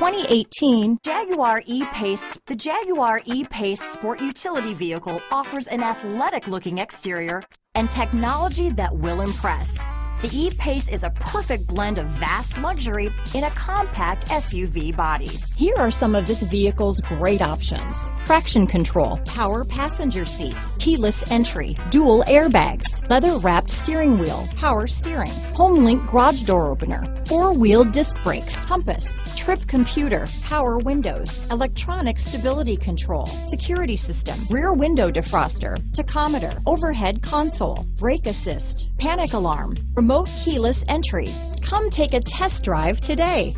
2018 Jaguar E-Pace. The Jaguar E-Pace sport utility vehicle offers an athletic-looking exterior and technology that will impress. The E-Pace is a perfect blend of vast luxury in a compact SUV body. Here are some of this vehicle's great options. Traction control, power passenger seat, keyless entry, dual airbags, leather wrapped steering wheel, power steering, HomeLink garage door opener, four wheel disc brakes, compass, trip computer, power windows, electronic stability control, security system, rear window defroster, tachometer, overhead console, brake assist, panic alarm, remote keyless entry. Come take a test drive today.